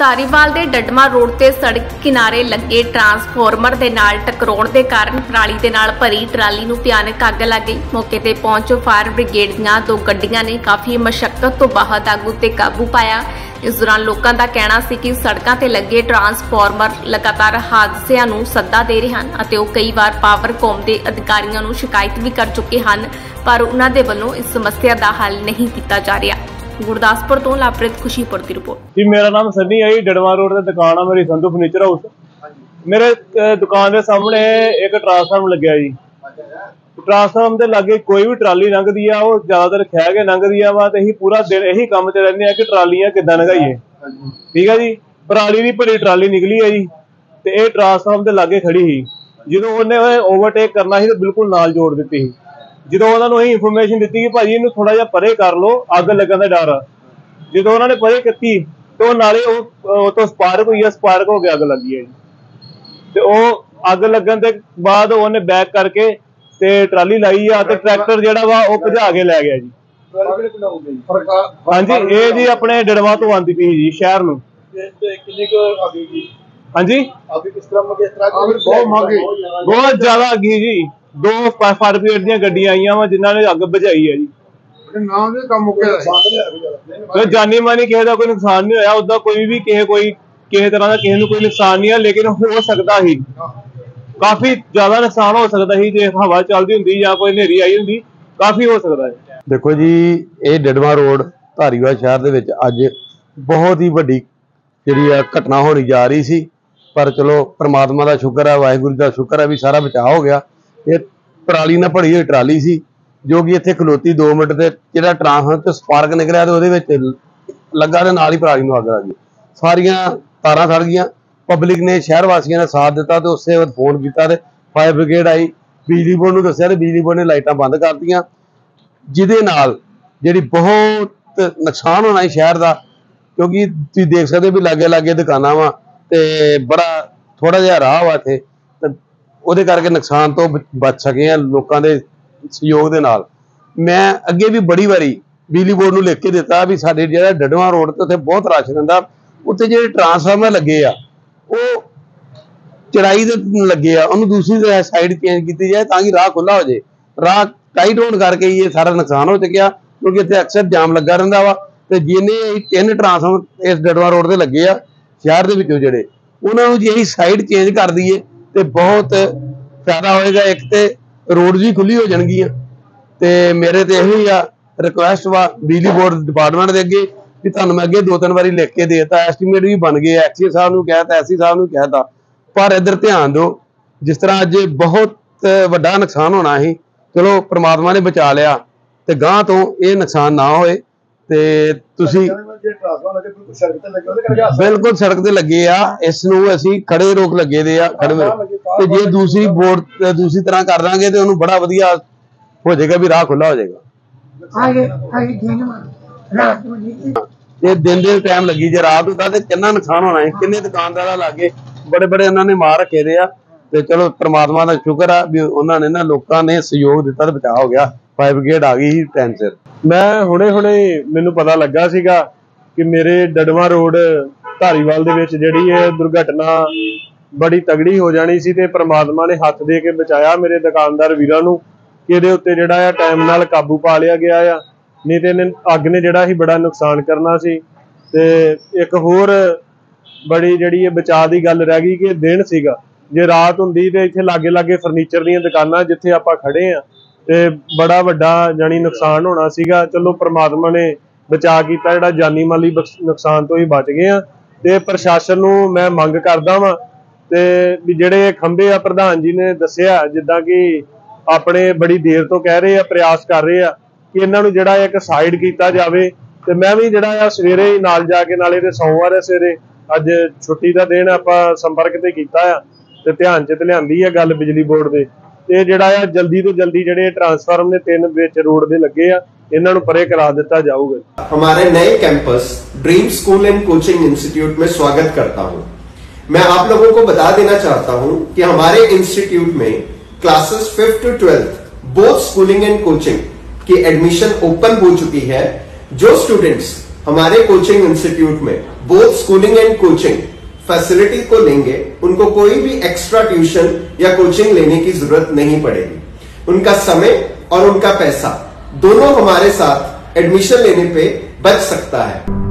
ਧਾਰੀਵਾਲ ਦੇ ਡੱਡਮਾ ਰੋਡ ਤੇ ਸੜਕ ਕਿਨਾਰੇ ਲੱਗੇ ਟਰਾਂਸਫਾਰਮਰ ਦੇ ਨਾਲ ਟਕਰਾਉਣ ਦੇ ਕਾਰਨ ਪਰਾਲੀ ਦੇ ਨਾਲ ਭਰੀ ਟਰਾਲੀ ਨੂੰ ਭਿਆਨਕ ਅੱਗ ਲੱਗ ਗਈ। ਮੌਕੇ ਤੇ ਪਹੁੰਚ ਫਾਇਰ ਬ੍ਰਿਗੇਡ ਦੀਆਂ ਦੋ ਗੱਡੀਆਂ ਨੇ ਕਾਫੀ ਮਸ਼ੱਕਤ ਤੋਂ ਬਾਅਦ ਅੱਗ ਉੱਤੇ ਕਾਬੂ ਪਾਇਆ। ਇਸ ਦੌਰਾਨ ਲੋਕਾਂ ਦਾ ਕਹਿਣਾ ਸੀ ਕਿ ਸੜਕਾਂ ਤੇ ਲੱਗੇ ਟਰਾਂਸਫਾਰਮਰ ਲਗਾਤਾਰ ਹਾਦਸਿਆਂ ਨੂੰ ਸੱਦਾ ਦੇ ਰਹੇ ਹਨ ਅਤੇ ਉਹ ਕਈ ਵਾਰ ਪਾਵਰਕੌਮ ਦੇ ਅਧਿਕਾਰੀਆਂ ਨੂੰ ਸ਼ਿਕਾਇਤ ਵੀ ਕਰ ਚੁੱਕੇ ਹਨ, ਪਰ ਉਹਨਾਂ ਦੇ ਵੱਲੋਂ ਇਸ ਸਮੱਸਿਆ ਦਾ ਹੱਲ ਨਹੀਂ ਕੀਤਾ ਜਾ ਰਿਹਾ। ਗੁਰਦਾਸਪੁਰ ਤੋਂ ਲਾਪ੍ਰਿਤ ਖੁਸ਼ੀਪੁਰ ਦੀ ਰਿਪੋਰਟ। ਜੀ, ਮੇਰਾ ਨਾਮ ਸੰਨੀ ਹੈ ਡੜਵਾ ਰੋਡ ਤੇ ਦੁਕਾਨ ਆ, ਮੇਰੀ ਸੰਧੂ ਫਰਨੀਚਰ ਹਾਊਸ ਮੇਰੇ ਦੁਕਾਨ ਦੇ ਸਾਹਮਣੇ ਇੱਕ ਟਰਾਂਸਫਾਰਮ ਲੱਗਿਆ ਜੀ। ਟਰਾਂਸਫਾਰਮ ਦੇ ਲਾਗੇ ਕੋਈ ਵੀ ਟਰਾਲੀ ਲੰਘਦੀ ਆ, ਉਹ ਜ਼ਿਆਦਾਤਰ ਖਹਿ ਕੇ ਲੰਘਦੀ ਆ ਵਾ, ਤੇ ਅਸੀਂ ਪੂਰਾ ਦਿਨ ਇਹੀ ਕੰਮ 'ਚ ਰਹਿੰਦੇ ਆ ਕਿ ਟਰਾਲੀਆਂ ਕਿੱਦਾਂ ਲੰਘਾਈਏ। ਠੀਕ ਆ ਜੀ? ਪਰਾਲੀ ਦੀ ਭਰੀ ਟਰਾਲੀ ਨਿਕਲੀ ਆ ਜੀ, ਤੇ ਇਹ ਟਰਾਂਸਫਾਰਮ ਦੇ ਲਾਗੇ ਖੜੀ ਸੀ। ਜਦੋਂ ਉਹਨੇ ਓਵਰਟੇਕ ਕਰਨਾ ਸੀ, ਤੇ ਬਿਲਕੁਲ ਨਾਲ ਜੋੜ ਦਿੱਤੀ ਸੀ। ਜਦੋਂ ਉਹਨਾਂ ਨੂੰ ਅਸੀਂ ਇਨਫੋਰਮੇਸ਼ਨ ਦਿੱਤੀ ਕਿ ਭਾਜੀ ਇਹਨੂੰ ਥੋੜਾ ਜਿਹਾ ਪਰੇ ਕਰ ਲਓ ਅੱਗ ਲੱਗਣ ਦਾ ਡਰ ਆ। ਜਦੋਂ ਉਹਨਾਂ ਨੇ ਪਰੇ ਕੀਤੀ ਤੇ ਉਹ ਨਾਲੇ ਉਹ ਉਹ ਤੋਂ ਸਪਾਰਕ ਹੋਈ ਆ ਸਪਾਰਕ ਹੋ ਕੇ ਅੱਗ ਲੱਗੀ ਹੈ ਜੀ। ਤੇ ਉਹ ਅੱਗ ਲੱਗਣ ਦੇ ਬਾਅਦ ਉਹਨੇ ਬੈਕ ਕਰਕੇ ਤੇ ਟਰਾਲੀ ਲਾਈ ਆ ਤੇ ਟਰੈਕਟਰ ਜਿਹੜਾ ਵਾ ਉਹ ਭਜਾ ਕੇ ਲੈ ਗਿਆ ਜੀ। ਹਾਂਜੀ ਇਹ ਜੀ ਆਪਣੇ ਡੜਵਾ ਤੋਂ ਆਂਦੀ ਪਈ ਜੀ ਸ਼ਹਿਰ ਨੂੰ। ਕਿੰਨੀ ਕੁ ਆਗੀ ਜੀ ਹਾਂਜੀ? ਆਗੀ ਕਿਸ ਤਰ੍ਹਾਂ ਮਗੇ? ਇਸ ਤਰ੍ਹਾਂ ਬਹੁਤ ਮੰਗੀ ਬਹੁਤ ਜ਼ਿਆਦਾ ਅੱਗੀ ਜੀ। ਦੋ ਫਾਇਰ ਬ੍ਰਿਗੇਡ ਦੀਆਂ ਗੱਡੀਆਂ ਆਈਆਂ ਵਾ ਜਿਨ੍ਹਾਂ ਨੇ ਅੱਗ ਬੁਝਾਈ ਹੈ ਜੀ। ਨਾਮ ਦੇ ਕੰਮ ਮੁੱਕਿਆ ਕੋਈ ਜਾਨੀ ਮਾਨੀ ਕਿਸੇ ਦਾ ਕੋਈ ਨੁਕਸਾਨ ਨਹੀਂ ਹੋਇਆ ਉਦਾਂ ਕੋਈ ਵੀ ਕਿਸੇ ਕੋਈ ਕਿਸੇ ਤਰ੍ਹਾਂ ਦਾ ਕਿਸੇ ਨੂੰ ਕੋਈ ਨੁਕਸਾਨ ਨਹੀਂ ਆ ਲੇਕਿਨ ਹੋ ਸਕਦਾ ਸੀ। ਕਾਫੀ ਜ਼ਿਆਦਾ ਨੁਕਸਾਨ ਹੋ ਸਕਦਾ ਸੀ ਜੇ ਹਵਾ ਚੱਲਦੀ ਹੁੰਦੀ ਜਾਂ ਕੋਈ ਹਨੇਰੀ ਆਈ ਹੁੰਦੀ ਕਾਫੀ ਹੋ ਸਕਦਾ ਹੈ ਦੇਖੋ ਜੀ ਇਹ ਡਡਵਾ ਰੋਡ ਧਾਰੀਵਾਲ ਸ਼ਹਿਰ ਦੇ ਵਿੱਚ ਅੱਜ ਬਹੁਤ ਹੀ ਵੱਡੀ ਜਿਹੜੀ ਆ ਘਟਨਾ ਹੋਣੀ ਜਾ ਰਹੀ ਸੀ। ਪਰ ਚਲੋ ਪ੍ਰਮਾਤਮਾ ਦਾ ਸ਼ੁਕਰ ਹੈ ਵਾਹਿਗੁਰੂ ਦਾ ਸ਼ੁਕਰ ਹੈ ਵੀ ਸਾਰਾ ਬਚਾਅ ਹੋ ਗਿਆ। ਇਹ ਟਰਾਲੀ ਨਾਲ ਭਰੀ ਹੋਈ ਟਰਾਲੀ ਸੀ, ਜੋ ਕਿ ਇੱਥੇ ਖਲੋਤੀ 2 ਮਿੰਟ ਤੇ, ਜਿਹੜਾ ਟਰਾਂਸਫਰ ਤੇ ਸਪਾਰਕ ਨਿਕਲਿਆ ਤੇ ਉਹਦੇ ਵਿੱਚ ਲੱਗਾ ਤੇ ਨਾਲ ਹੀ ਪਰਾਲੀ ਨੂੰ ਅੱਗ ਲੱਗ ਗਈ। ਸਾਰੀਆਂ ਤਾਰਾਂ ਸੜ ਗਈਆਂ ਪਬਲਿਕ ਨੇ ਸ਼ਹਿਰ ਵਾਸੀਆਂ ਨੇ ਸਾਥ ਦਿੱਤਾ ਤੇ ਉਸੇ ਵਕਤ ਫੋਨ ਕੀਤਾ ਤੇ ਫਾਇਰ ਬ੍ਰਿਗੇਡ ਆਈ, ਬਿਜਲੀ ਬੋਰਡ ਨੂੰ ਦੱਸਿਆ ਤੇ ਬਿਜਲੀ ਬੋਰਡ ਨੇ ਲਾਈਟਾਂ ਬੰਦ ਕਰਤੀਆਂ, ਜਿਹਦੇ ਨਾਲ ਜਿਹੜੀ ਬਹੁਤ ਨੁਕਸਾਨ ਹੋਣਾ ਹੈ ਸ਼ਹਿਰ ਦਾ, ਕਿਉਂਕਿ ਤੁਸੀਂ ਦੇਖ ਸਕਦੇ ਹੋ ਵੀ ਲਾਗੇ ਲਾਗੇ ਦੁਕਾਨਾਂ ਵਾ ਤੇ ਬੜਾ ਥੋੜਾ ਜਿਹਾ ਰਾਹ ਵਾ ਇੱਥੇ। ਉਹਦੇ ਕਰਕੇ ਨੁਕਸਾਨ ਤੋਂ ਬ- ਬਚ ਸਕੇ ਆ ਲੋਕਾਂ ਦੇ ਸਹਿਯੋਗ ਦੇ ਨਾਲ। ਮੈਂ ਅੱਗੇ ਵੀ ਬੜੀ ਵਾਰੀ ਬਿਜਲੀ ਬੋਰਡ ਨੂੰ ਲਿਖ ਕੇ ਦਿੱਤਾ ਵੀ ਸਾਡੇ ਜਿਹੜਾ ਡਡਵਾ ਰੋਡ ਤੇ ਉੱਥੇ ਬਹੁਤ ਰਸ਼ ਰਹਿੰਦਾ, ਉੱਥੇ ਜਿਹੜੇ ਟਰਾਂਸਫਾਰਮਰ ਲੱਗੇ ਆ, ਉਹ ਚੜਾਈ ਦੇ ਲੱਗੇ ਆ, ਉਹਨੂੰ ਦੂਸਰੀ ਸਾਈਡ ਚੇਂਜ ਕੀਤੀ ਜਾਏ ਤਾਂ ਕਿ ਰਾਹ ਖੁੱਲਾ ਹੋ ਜਾਏ ਰਾਹ ਟਾਈਟ ਹੋਣ ਕਰਕੇ ਹੀ ਇਹ ਸਾਰਾ ਨੁਕਸਾਨ ਹੋ ਚੁੱਕਿਆ, ਕਿਉਂਕਿ ਇੱਥੇ ਅਕਸਰ ਜਾਮ ਲੱਗਾ ਰਹਿੰਦਾ ਵਾ ਤੇ ਜਿਹਨੇ ਤਿੰਨ ਟਰਾਂਸਫਾਰਮਰ ਇਸ ਡਡਵਾ ਰੋਡ ਤੇ ਲੱਗੇ ਆ, ਸ਼ਹਿਰ ਦੇ ਵਿੱਚੋਂ ਜਿਹੜੇ, ਉਹਨਾਂ ਨੂੰ ਜੇ ਅਸੀਂ ਸਾਈਡ ਚੇਂਜ ਕਰ ਦਈਏ ਤੇ ਬਹੁਤ ਫਾਇਦਾ ਹੋਏਗਾ। ਇੱਕ ਤੇ ਰੋਡ ਵੀ ਖੁੱਲੀ ਹੋ ਜਾਣਗੀਆਂ ਤੇ ਮੇਰੇ ਤੇ ਇਹੋ ਹੀ ਆ ਰਿਕੁਐਸਟ ਵਾ ਬਿਜਲੀ ਬੋਰਡ ਡਿਪਾਰਟਮੈਂਟ ਦੇ ਅੱਗੇ ਵੀ ਤੁਹਾਨੂੰ ਮੈਂ ਅੱਗੇ ਦੋ ਤਿੰਨ ਵਾਰੀ ਲਿਖ ਕੇ ਦੇਤਾ। ਐਸਟੀਮੇਟ ਵੀ ਬਣ ਗਏ ਐਕਸੀ ਸਾਹਿਬ ਨੂੰ ਕਹਿਤਾ ਐਸੀ ਸਾਹਿਬ ਨੂੰ ਕਹਿਤਾ ਪਰ ਇੱਧਰ ਧਿਆਨ ਦਿਓ, ਜਿਸ ਤਰ੍ਹਾਂ ਅੱਜ ਬਹੁਤ ਵੱਡਾ ਨੁਕਸਾਨ ਹੋਣਾ ਸੀ, ਚਲੋ ਪ੍ਰਮਾਤਮਾ ਨੇ ਬਚਾ ਲਿਆ ਤੇ ਗਾਂ ਤੋਂ ਇਹ ਨੁਕਸਾਨ ਨਾ ਹੋਏ। ਤੇ ਤੁਸੀਂ ਜੇ ਟਰਾਂਸਫਾਰਮਰ ਲੱਗੇ ਬਿਲਕੁਲ ਸੜਕ ਤੇ ਲੱਗੇ ਉਹਦੇ ਕਰਕੇ ਹਾਦਸਾ ਬਿਲਕੁਲ ਸੜਕ ਤੇ ਲੱਗੇ ਆ ਇਸ ਨੂੰ ਅਸੀਂ ਖੜੇ ਰੋਕ ਲੱਗੇ ਦੇ ਆ ਖੜੇ ਰੋਕ। ਤੇ ਜੇ ਦੂਸਰੀ ਬੋਰਡ ਦੂਸਰੀ ਤਰ੍ਹਾਂ ਕਰ ਦਾਂਗੇ ਤੇ ਉਹਨੂੰ ਬੜਾ ਵਧੀਆ ਹੋ ਜਾਏਗਾ ਵੀ ਰਾਹ ਖੁੱਲਾ ਹੋ ਜਾਏਗਾ। ਇਹ ਦਿਨ ਦੇ ਟਾਈਮ ਲੱਗੀ ਜੇ ਰਾਤ ਹੁੰਦਾ ਤੇ ਕਿੰਨਾ ਨੁਕਸਾਨ ਹੋਣਾ ਹੈ। ਕਿੰਨੇ ਦੁਕਾਨਦਾਰਾਂ ਲਾਗੇ ਬੜੇ ਬੜੇ ਉਹਨਾਂ ਨੇ ਮਾਰ ਰੱਖੇ ਦੇ ਆ। ਤੇ ਚਲੋ ਪ੍ਰਮਾਤਮਾ ਦਾ ਸ਼ੁਕਰ ਆ ਵੀ ਉਹਨਾਂ ਨੇ ਨਾ ਲੋਕਾਂ ਨੇ ਸਹਿਯੋਗ ਦਿੱਤਾ ਤੇ ਬਚਾਅ ਹੋ ਗਿਆ। ਫਾਇਰ ਬ੍ਰਿਗੇਡ ਆ ਗਈ ਸੀ ਟਾਈਮ ਸਿਰ। ਮੈਂ ਹੁਣੇ ਹੁਣੇ ਮੈਨੂੰ ਪਤਾ ਲੱਗਾ ਸੀਗਾ ਕਿ ਮੇਰੇ ਡਡਵਾ ਰੋਡ ਧਾਰੀਵਾਲ ਦੇ ਵਿੱਚ ਜਿਹੜੀ ਇਹ ਦੁਰਘਟਨਾ ਬੜੀ ਤਗੜੀ ਹੋ ਜਾਣੀ ਸੀ ਤੇ ਪ੍ਰਮਾਤਮਾ ਨੇ ਹੱਥ ਦੇ ਕੇ ਬਚਾਇਆ ਮੇਰੇ ਦੁਕਾਨਦਾਰ ਵੀਰਾਂ ਨੂੰ ਕਿ ਇਹਦੇ ਉੱਤੇ ਜਿਹੜਾ ਆ ਟਾਈਮ ਨਾਲ ਕਾਬੂ ਪਾ ਲਿਆ ਗਿਆ ਆ। ਨਹੀਂ ਤੇ ਇਹਨੇ ਅੱਗ ਨੇ ਜਿਹੜਾ ਸੀ ਬੜਾ ਨੁਕਸਾਨ ਕਰਨਾ ਸੀ ਤੇ ਇੱਕ ਹੋਰ ਬੜੀ ਜਿਹੜੀ ਇਹ ਬਚਾਅ ਦੀ ਗੱਲ ਰਹਿ ਗਈ ਕਿ ਦਿਨ ਸੀਗਾ। ਜੇ ਰਾਤ ਹੁੰਦੀ ਤੇ ਇੱਥੇ ਲਾਗੇ ਲਾਗੇ ਫਰਨੀਚਰ ਦੀਆਂ ਦੁਕਾਨਾਂ ਜਿੱਥੇ ਆਪਾਂ ਖੜੇ ਆ ਤੇ ਬੜਾ ਵੱਡਾ ਜਾਨੀ ਨੁਕਸਾਨ ਹੋਣਾ ਸੀਗਾ। ਚਲੋ ਪ੍ਰਮਾਤਮਾ ਨੇ ਬਚਾ ਕੀਤਾ, ਜਿਹੜਾ ਜਾਨੀ ਮਾਲੀ ਬਖਸ਼- ਨੁਕਸਾਨ ਤੋਂ ਹੀ ਬਚ ਗਏ ਆ। ਤੇ ਪ੍ਰਸ਼ਾਸਨ ਨੂੰ ਮੈਂ ਮੰਗ ਕਰਦਾ ਵਾਂ ਤੇ ਵੀ ਜਿਹੜੇ ਖੰਭੇ ਆ, ਪ੍ਰਧਾਨ ਜੀ ਨੇ ਦੱਸਿਆ, ਜਿੱਦਾਂ ਕਿ ਆਪਣੇ ਬੜੀ ਦੇਰ ਤੋਂ ਕਹਿ ਰਹੇ ਆ, ਪ੍ਰਯਾਸ ਕਰ ਰਹੇ ਆ, ਕਿ ਇਹਨਾਂ ਨੂੰ ਜਿਹੜਾ ਇੱਕ ਸਾਈਡ ਕੀਤਾ ਜਾਵੇ। ਤੇ ਮੈਂ ਵੀ ਜਿਹੜਾ ਆ, ਸਵੇਰੇ ਹੀ ਨਾਲ ਜਾ ਕੇ ਨਾਲੇ ਤੇ ਸੋਮਵਾਰ ਹੈ ਸਵੇਰੇ, ਅੱਜ ਛੁੱਟੀ ਦਾ ਦਿਨ ਆਪਾਂ ਸੰਪਰਕ ਤੇ ਕੀਤਾ ਆ। ਤੇ ਧਿਆਨ ਚ ਤੇ ਲਿਆਂਦੀ ਆ ਗੱਲ ਬਿਜਲੀ ਬੋਰਡ ਦੇ। ਤੇ ਜਿਹੜਾ ਆ ਜਲਦੀ ਤੋਂ ਜਲਦੀ ਜਿਹੜੇ ਟਰਾਂਸਫਾਰਮ ਨੇ ਤਿੰਨ ਵਿੱਚ ਰੋਡ ਦੇ ਲੱਗੇ ਆ ਇਹਨਾਂ ਨੂੰ ਪਰੇ ਕਰਾ ਦਿੱਤਾ ਜਾਊਗਾ हमारे नए campus dream school and coaching institute में स्वागत करता हूं मैं आप लोगों को बता देना चाहता हूं कि हमारे इंस्टीट्यूट में classes fifth to twelfth both schooling and coaching की एडमिशन ओपन हो चुकी है जो स्टूडेंट्स हमारे कोचिंग इंस्टीट्यूट में both schooling and coaching facility को लेंगे, उनको कोई भी एक्स्ट्रा ट्यूशन या कोचिंग लेने की ज़रूरत नहीं पड़ेगी। उनका समय और उनका पैसा, दोनों हमारे साथ एडमिशन लेने पे बच सकता है।